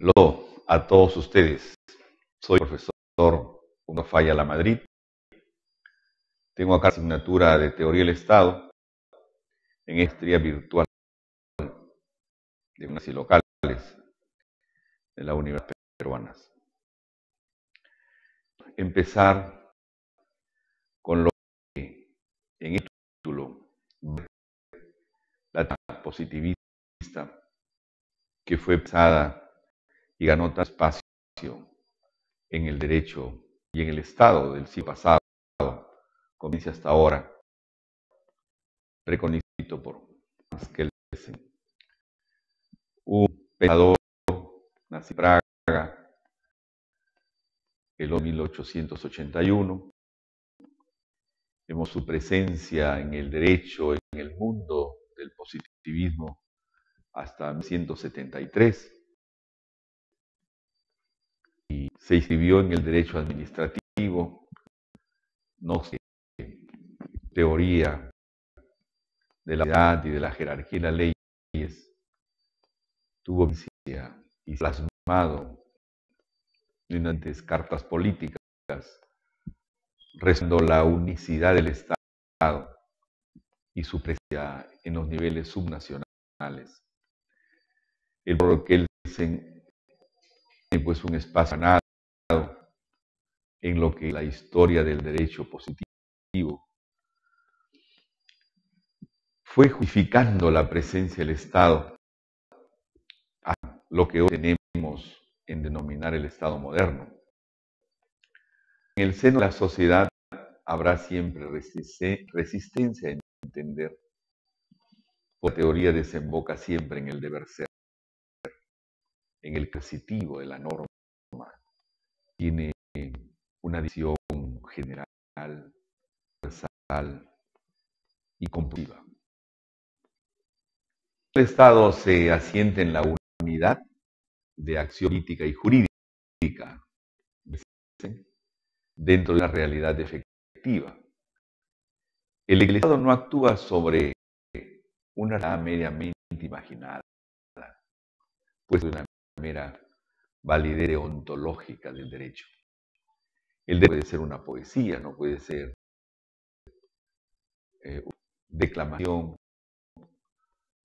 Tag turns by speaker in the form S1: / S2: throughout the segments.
S1: Lo a todos ustedes. Soy el profesor Hugo Falla La Madrid. Tengo acá asignatura de Teoría del Estado en estría virtual de unas y locales de la Universidad Peruanas. Empezar con lo que en el título la positivista que fue pesada y ganó tan espacio en el derecho y en el Estado del siglo pasado, comienza hasta ahora, reconocido por Kelsen. Un pensador en Praga el 1881. Vemos su presencia en el derecho, en el mundo del positivismo hasta 1973 se inscribió en el derecho administrativo, no sé, teoría de la edad y de la jerarquía de las leyes, tuvo visión y plasmado en unas cartas políticas, rezando la unicidad del Estado y su presencia en los niveles subnacionales. El por que él pues un espacio en lo que la historia del derecho positivo fue justificando la presencia del Estado a lo que hoy tenemos en denominar el Estado moderno. En el seno de la sociedad habrá siempre resistencia en entender. La teoría desemboca siempre en el deber ser, en el positivo de la norma. Tiene una visión general, universal y compulsiva. El Estado se asiente en la unidad de acción política y jurídica dentro de una realidad efectiva. El Estado no actúa sobre una realidad meramente imaginada, pues de una mera validez ontológica del derecho. El derecho puede ser una poesía, no puede ser eh, declamación,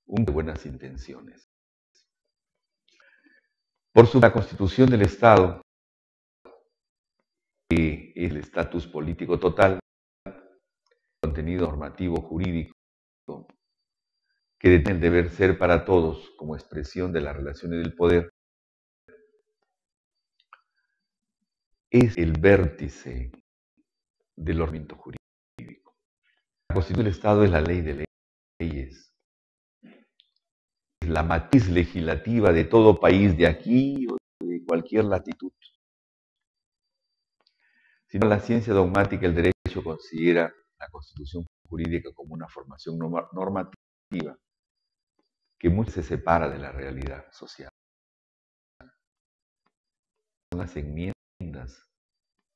S1: un de buenas intenciones. Por su la constitución del Estado, que es el estatus político total, contenido normativo jurídico, que debe el deber ser para todos como expresión de las relaciones del poder, es el vértice del ordenamiento jurídico. La Constitución del Estado es la ley de leyes. Es la matriz legislativa de todo país de aquí o de cualquier latitud. Si no, la ciencia dogmática, el derecho considera la Constitución jurídica como una formación normativa que mucho se separa de la realidad social. Son las enmiendas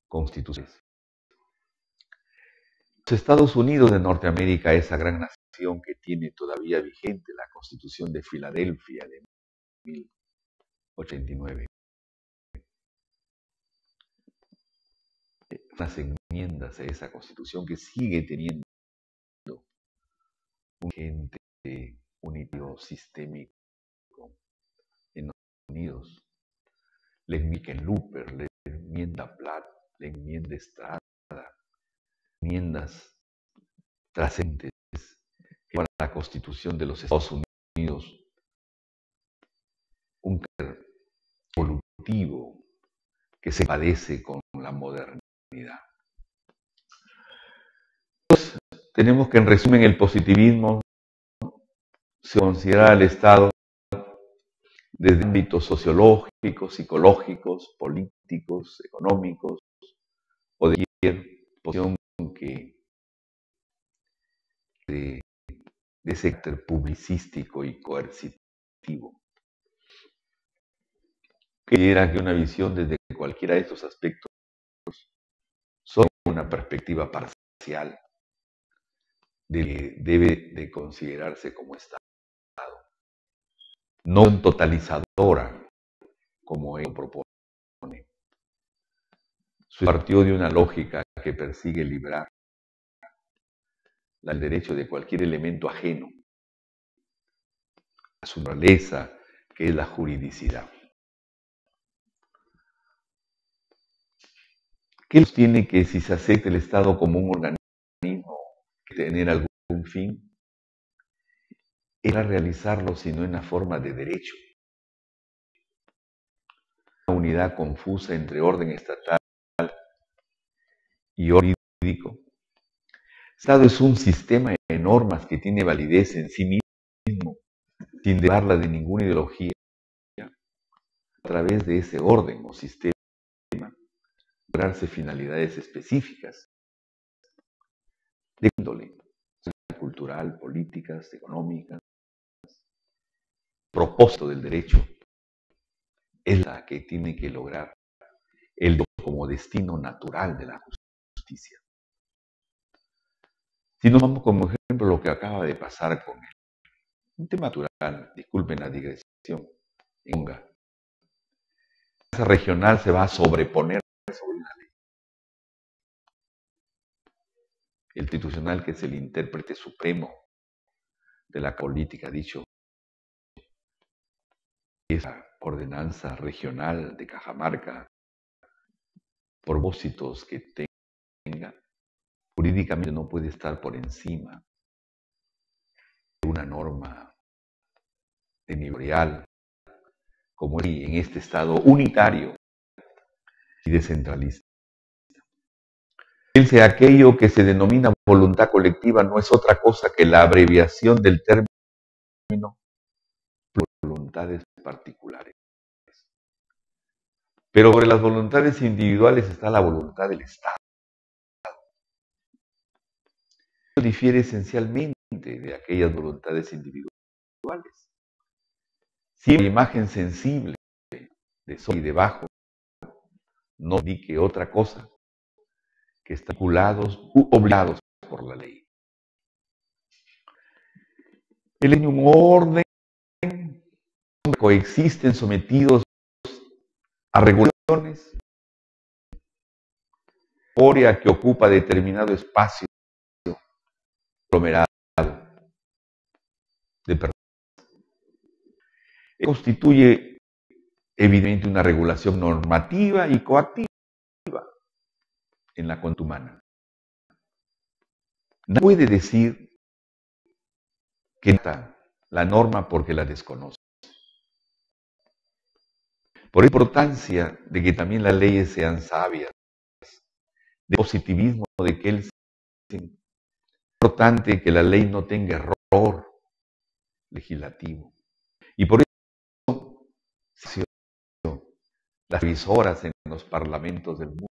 S1: constituciones. Los Estados Unidos de Norteamérica, esa gran nación que tiene todavía vigente la Constitución de Filadelfia de 1089. Unas enmiendas a esa Constitución que sigue teniendo un gente unitario sistémico en Estados Unidos. Le enmienda Luper, le enmienda Platt, la enmienda Estrada, enmiendas trascendentes que para la Constitución de los Estados Unidos un carácter evolutivo que se padece con la modernidad. Entonces, tenemos que en resumen el positivismo se considera al Estado desde ámbitos sociológicos, psicológicos, políticos, económicos, o de cualquier posición que de, de ese carácter publicístico y coercitivo. Que era que una visión desde cualquiera de estos aspectos son una perspectiva parcial de que debe de considerarse como Estado. No totalizadora, como él propone. Su partió de una lógica que persigue librar el derecho de cualquier elemento ajeno a su naturaleza, que es la juridicidad. ¿Qué tiene que si se acepta el Estado como un organismo que tener algún fin? Era realizarlo sino en la forma de derecho. Una unidad confusa entre orden estatal y orden jurídico. Estado es un sistema de normas que tiene validez en sí mismo, sin dejarla de ninguna ideología, a través de ese orden o sistema, lograrse finalidades específicas de índole cultural, políticas, económicas. Propósito del derecho es la que tiene que lograr el como destino natural de la justicia. Si nos vamos como ejemplo lo que acaba de pasar con él, un tema natural, disculpen la digresión, en La casa regional se va a sobreponer sobre una ley. El institucional, que es el intérprete supremo de la política, dicho, esa ordenanza regional de Cajamarca, propósitos que tenga, jurídicamente no puede estar por encima de una norma de nivel como en este Estado unitario y descentralista. Piense, aquello que se denomina voluntad colectiva no es otra cosa que la abreviación del término voluntades particulares. Pero sobre las voluntades individuales está la voluntad del Estado. difiere esencialmente de aquellas voluntades individuales. Si la imagen sensible de sol y de bajo no indique otra cosa que están vinculados u obligados por la ley. El en un orden coexisten sometidos a regulaciones, área que ocupa determinado espacio aglomerado de personas. Constituye evidentemente una regulación normativa y coactiva en la conducta humana. No puede decir que la norma porque la desconoce. Por importancia de que también las leyes sean sabias, de positivismo, de que él importante que la ley no tenga error legislativo. Y por eso las revisoras en los parlamentos del mundo.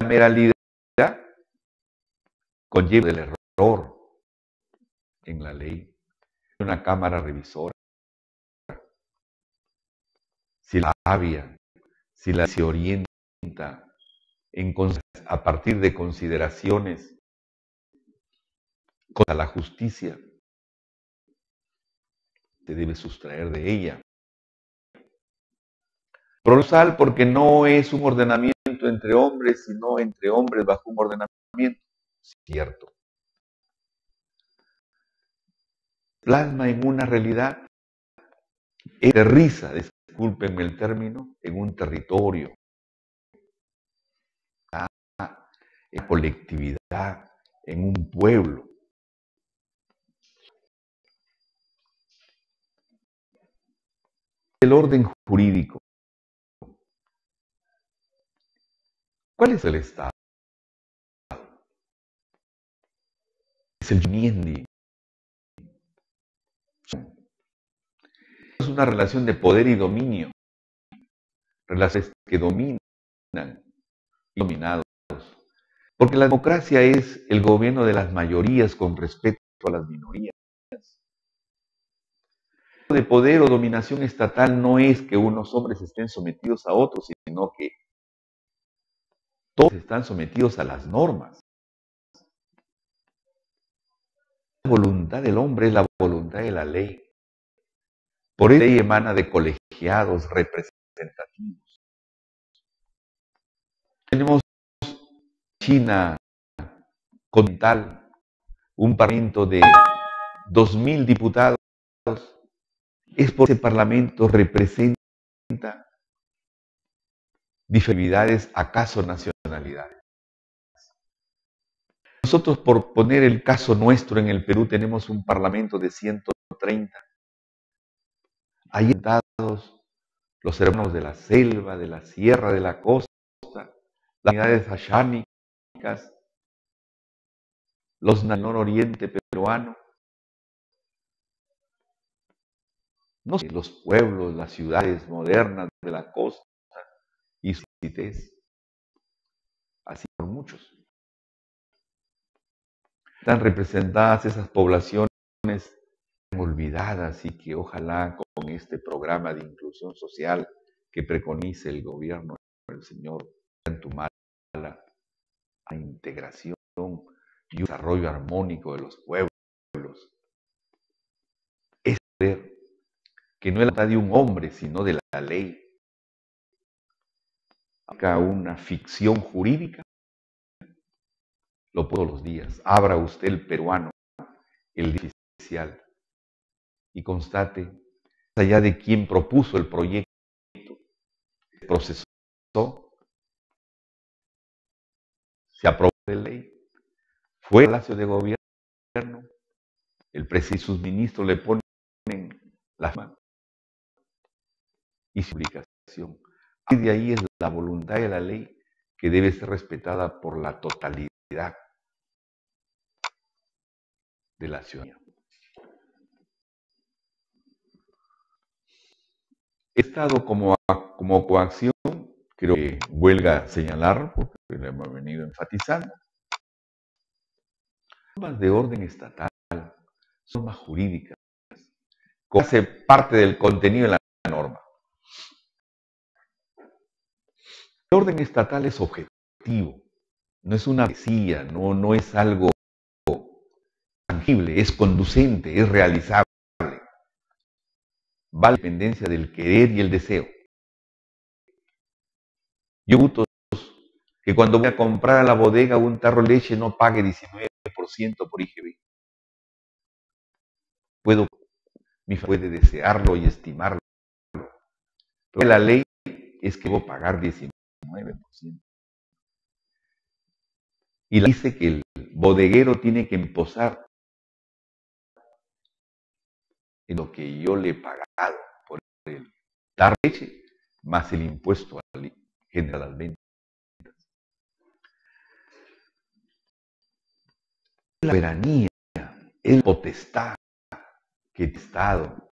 S1: La meralidad conlleva el error en la ley. Una cámara revisora. Si la avia, si la se orienta en, a partir de consideraciones contra la justicia, se debe sustraer de ella. Prosal porque no es un ordenamiento entre hombres, sino entre hombres bajo un ordenamiento. Cierto. Plasma en una realidad, aterriza, discúlpenme el término, en un territorio, en colectividad, en un pueblo. el orden jurídico. ¿Cuál es el Estado? Es el Niendi. Es una relación de poder y dominio. Relaciones que dominan y dominados. Porque la democracia es el gobierno de las mayorías con respecto a las minorías de poder o dominación estatal no es que unos hombres estén sometidos a otros, sino que todos están sometidos a las normas. La voluntad del hombre es la voluntad de la ley. Por eso emana de colegiados representativos. Tenemos China con tal un parlamento de dos mil diputados. Es por ese parlamento representa diferentes acaso nacionalidades. Nosotros, por poner el caso nuestro en el Perú, tenemos un parlamento de 130. Hay dados los hermanos de la selva, de la sierra, de la costa, las unidades ashánicas, los del nororiente peruano, no sé, los pueblos, las ciudades modernas de la costa y cités, así por muchos. Están representadas esas poblaciones olvidadas y que ojalá con este programa de inclusión social que preconice el gobierno del Señor en tu mala a integración y un desarrollo armónico de los pueblos. Es que no es la de un hombre, sino de la ley. Acá una ficción jurídica, lo puedo los días. Abra usted el peruano, el oficial, y constate, allá de quien propuso el proyecto, procesó, se aprobó de ley, fue al Palacio de Gobierno, el presidente y sus ministros le ponen la mano y su publicación. Y de ahí es la voluntad de la ley que debe ser respetada por la totalidad de la ciudadanía. Estado como, como coacción, creo que huelga señalar, porque lo hemos venido enfatizando, normas de orden estatal, son más jurídicas, hace parte del contenido de la norma. El orden estatal es objetivo, no es una poesía, no, no es algo tangible, es conducente, es realizable. Va la dependencia del querer y el deseo. Yo que cuando voy a comprar a la bodega un tarro de leche no pague 19% por IGB. Puedo, mi puede desearlo y estimarlo. Pero la ley es que debo pagar 19%. Y dice que el bodeguero tiene que emposar en lo que yo le he pagado por el dar leche más el impuesto generalmente. La soberanía, el potestad que el Estado.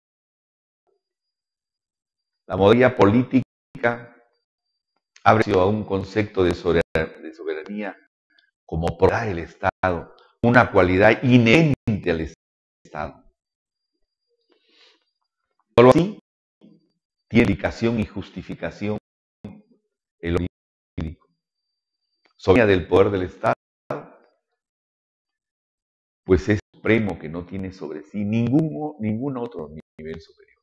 S1: La modalidad política abre a un concepto de soberanía como propiedad del Estado, una cualidad inherente al Estado. Solo así tiene indicación y justificación el jurídico. Soberanía del poder del Estado, pues es supremo que no tiene sobre sí ningún, ningún otro nivel superior.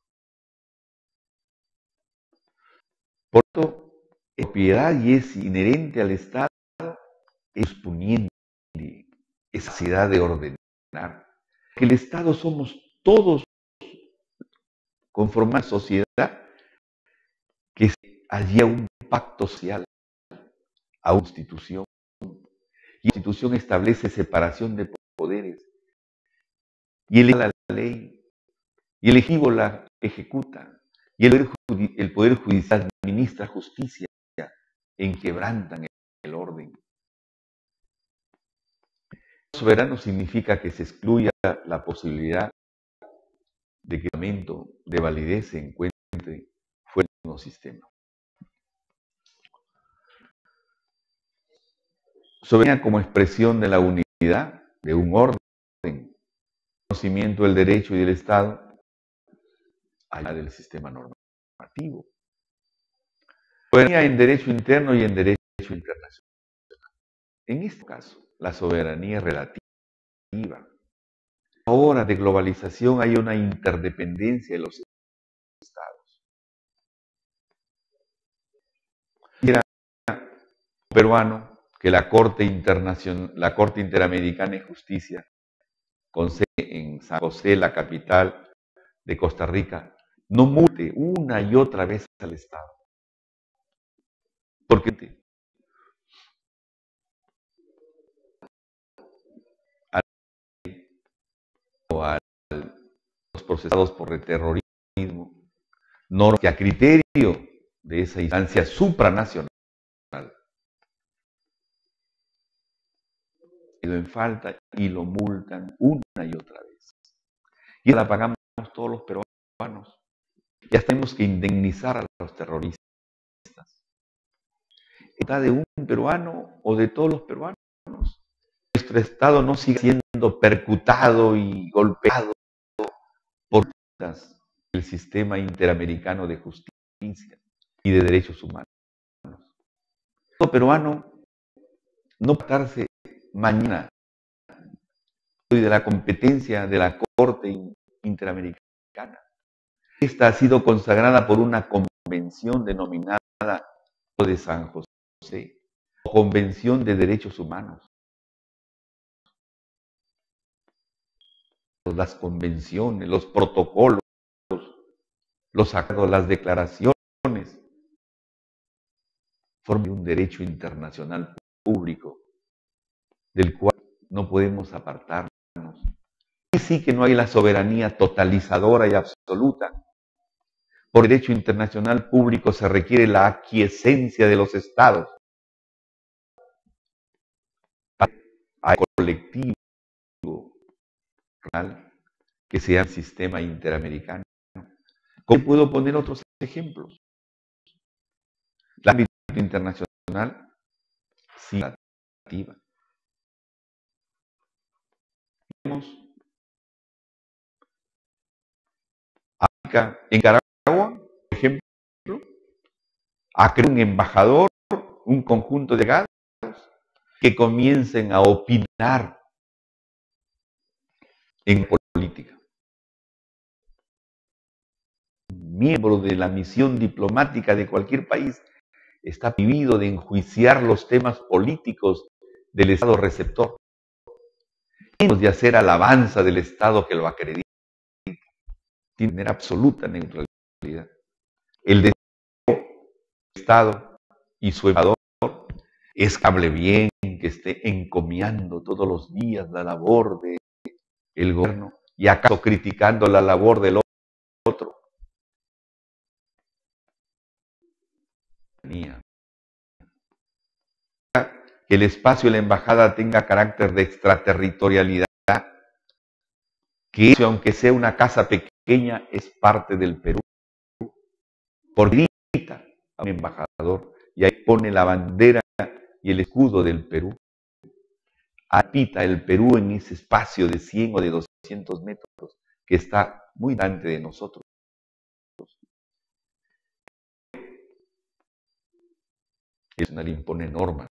S1: Por tanto, propiedad y es inherente al Estado, es puniente, esa necesidad de ordenar. Que el Estado somos todos conformar sociedad que haya un pacto social, a una institución. Y la institución establece separación de poderes. Y el la ley. Y el Ejecutivo la ejecuta. Y el poder, el poder Judicial administra justicia en quebrantan el orden. Soberano significa que se excluya la posibilidad de que el de validez se encuentre fuera del mismo sistema. Soberanía como expresión de la unidad de un orden, conocimiento del derecho y del Estado, allá del sistema normativo. Soberanía en derecho interno y en derecho internacional. En este caso, la soberanía relativa. Ahora de globalización hay una interdependencia de los estados. Era peruano que la Corte Internacional, la Corte Interamericana de Justicia, con sede en San José, la capital de Costa Rica, no multe una y otra vez al Estado. Porque a los procesados por el terrorismo, normas que a criterio de esa instancia supranacional en falta y lo multan una y otra vez. Y la pagamos todos los peruanos. Ya tenemos que indemnizar a los terroristas. ¿Está de un peruano o de todos los peruanos? Nuestro Estado no sigue siendo percutado y golpeado por el sistema interamericano de justicia y de derechos humanos. Todo peruano no estarse mañana y de la competencia de la Corte Interamericana. Esta ha sido consagrada por una convención denominada de San José, Convención de Derechos Humanos. Las convenciones, los protocolos, los acuerdos, las declaraciones forman un derecho internacional público del cual no podemos apartarnos. Y sí que no hay la soberanía totalizadora y absoluta. Por derecho internacional público se requiere la aquiescencia de los estados. Hay colectivo que sea el sistema interamericano. ¿Cómo puedo poner otros ejemplos? La ámbito internacional, sí, activa. en Caragua, por ejemplo, a crear un embajador, un conjunto de gatos que comiencen a opinar en política. Miembro de la misión diplomática de cualquier país está prohibido de enjuiciar los temas políticos del Estado receptor de hacer alabanza del Estado que lo acredita. Tiene tener absoluta neutralidad. El deseo del Estado y su embajador es que hable bien, que esté encomiando todos los días la labor del gobierno y acaso criticando la labor del otro. que el espacio de la embajada tenga carácter de extraterritorialidad, que aunque sea una casa pequeña, es parte del Perú. Por grita a un embajador y ahí pone la bandera y el escudo del Perú. Habita el Perú en ese espacio de 100 o de 200 metros que está muy delante de nosotros. El nacional impone normas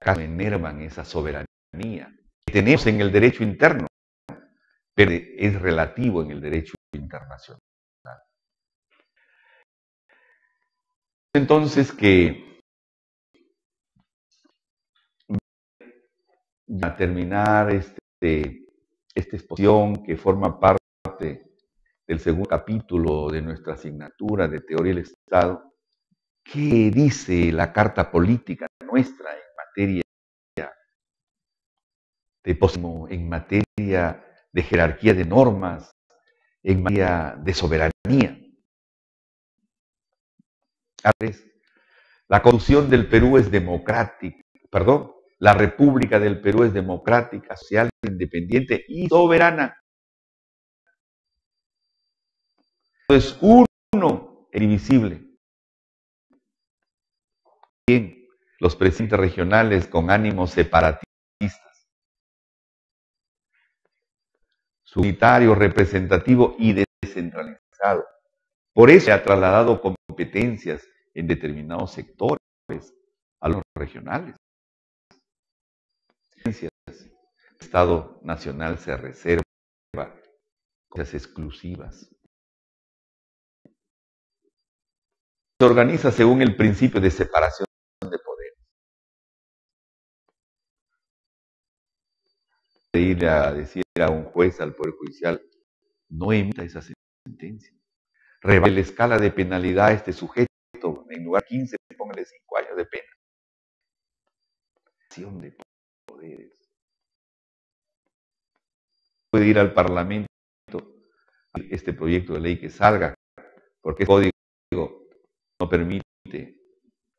S1: enervan esa soberanía que tenemos en el derecho interno, pero es relativo en el derecho internacional. Entonces que a terminar este, esta exposición que forma parte del segundo capítulo de nuestra asignatura de Teoría del Estado, ¿qué dice la Carta Política nuestra materia de posmo, en materia de jerarquía de normas, en materia de soberanía. La constitución del Perú es democrática, perdón, la República del Perú es democrática, social, independiente y soberana. Es uno e invisible. Bien, los presidentes regionales con ánimos separatistas. Unitario, representativo y descentralizado. Por eso se ha trasladado competencias en determinados sectores a los regionales. El Estado Nacional se reserva cosas exclusivas. se organiza según el principio de separación de poderes. De ir a decir a un juez, al Poder Judicial, no emita esa sentencia. Rebale la escala de penalidad a este sujeto. En lugar de 15, póngale 5 años de pena. De Puede ir al Parlamento este proyecto de ley que salga, porque el código no permite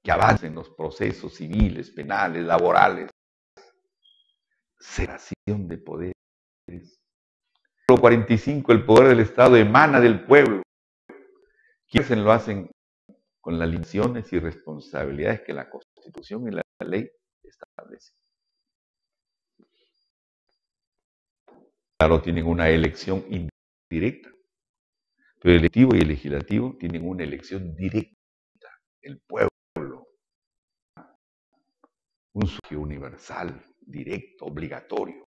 S1: que avancen los procesos civiles, penales, laborales. Separación de poderes. Artículo 45, el poder del Estado emana del pueblo. Quienes lo hacen con las limitaciones y responsabilidades que la Constitución y la ley establecen. Claro, tienen una elección indirecta, pero el electivo y el legislativo tienen una elección directa, el pueblo. Un sujeto universal, directo, obligatorio.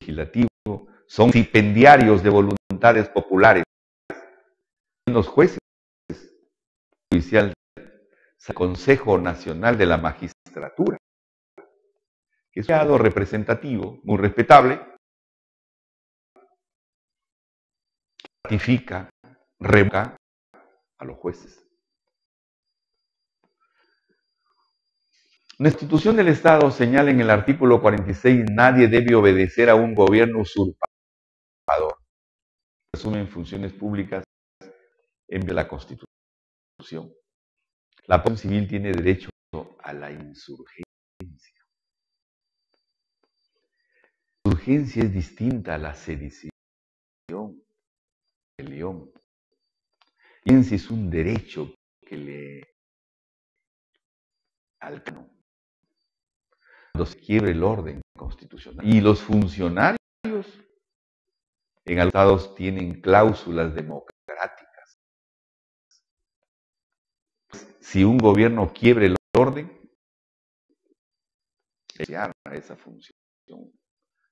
S1: Legislativo son stipendiarios de voluntades populares los jueces judicial el Consejo Nacional de la Magistratura, es un representativo, muy respetable, ratifica, revoca a los jueces. La institución del Estado señala en el artículo 46, nadie debe obedecer a un gobierno usurpador. Asumen funciones públicas en la Constitución. La población civil tiene derecho a la insurgencia. La insurgencia es distinta a la sedición, el león. Insurgencia es un derecho que le alcanza cuando se quiebre el orden constitucional. Y los funcionarios en algunos tienen cláusulas democráticas si un gobierno quiebre el orden, se arma esa función.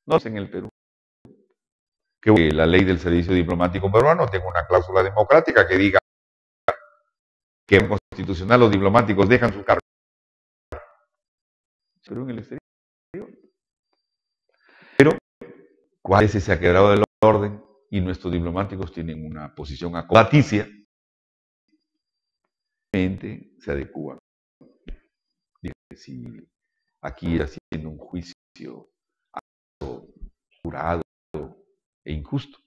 S1: No es en el Perú. Que la ley del servicio diplomático peruano tenga una cláusula democrática que diga que en constitucional los diplomáticos dejan su cargo. Pero en el exterior. Pero, ¿cuál es se ha quebrado el orden? Y nuestros diplomáticos tienen una posición acomodaticia se adecua. Si aquí haciendo un juicio e injusto,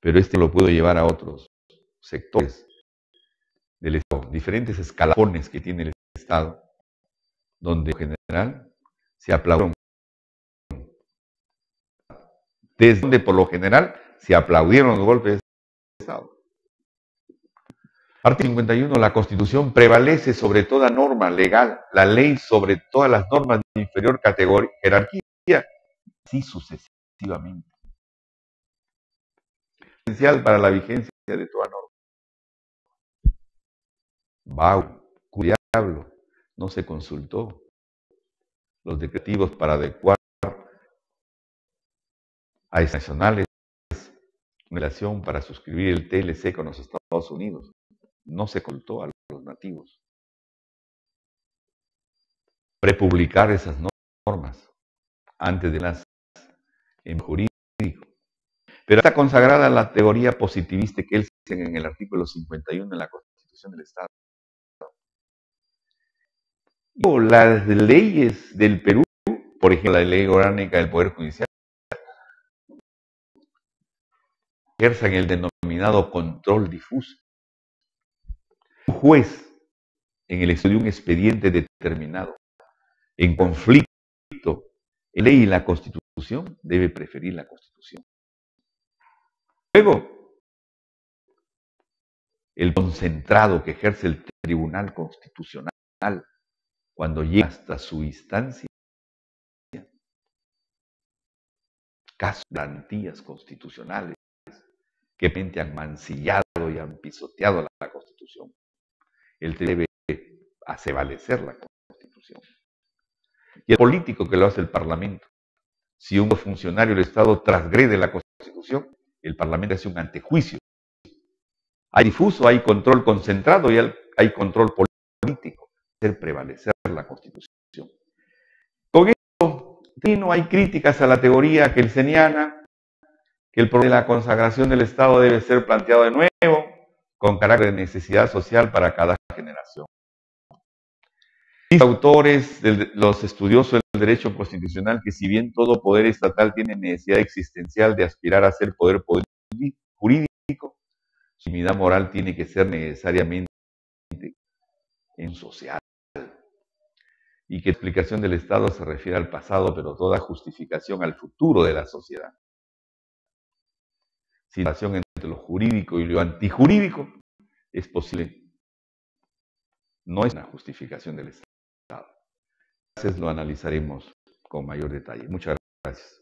S1: pero este lo puedo llevar a otros sectores del Estado, diferentes escalafones que tiene el Estado, donde en general se aplaudieron. Desde donde por lo general se aplaudieron los golpes de Estado. Artículo 51. La Constitución prevalece sobre toda norma legal, la ley sobre todas las normas de inferior categoría, jerarquía, así sucesivamente. Esencial para la vigencia de toda norma. Bau, diablo, no se consultó los decretivos para adecuar a nacionales relación para suscribir el TLC con los Estados Unidos no se contó a los nativos. Prepublicar esas normas antes de las en jurídico. Pero está consagrada la teoría positivista que él dice en el artículo 51 de la Constitución del Estado. Las leyes del Perú, por ejemplo, la ley orgánica del Poder Judicial, ejerzan el denominado control difuso juez en el estudio de un expediente determinado en conflicto ley y la Constitución debe preferir la Constitución. Luego, el concentrado que ejerce el Tribunal Constitucional cuando llega hasta su instancia, casos garantías constitucionales que mente han mancillado y han pisoteado la Constitución él debe hacer valecer la Constitución. Y el político que lo hace el Parlamento. Si un funcionario del Estado transgrede la Constitución, el Parlamento hace un antejuicio Hay difuso, hay control concentrado y hay control político, hacer prevalecer la Constitución. Con esto, no hay críticas a la teoría kelseniana, que el problema de la consagración del Estado debe ser planteado de nuevo, con carácter de necesidad social para cada generación. Autores, los estudiosos del derecho constitucional, que si bien todo poder estatal tiene necesidad existencial de aspirar a ser poder jurídico, su unidad moral tiene que ser necesariamente en social. Y que explicación del Estado se refiere al pasado, pero toda justificación al futuro de la sociedad. Situación entre lo jurídico y lo antijurídico es posible. No es una justificación del Estado. Lo analizaremos con mayor detalle. Muchas gracias.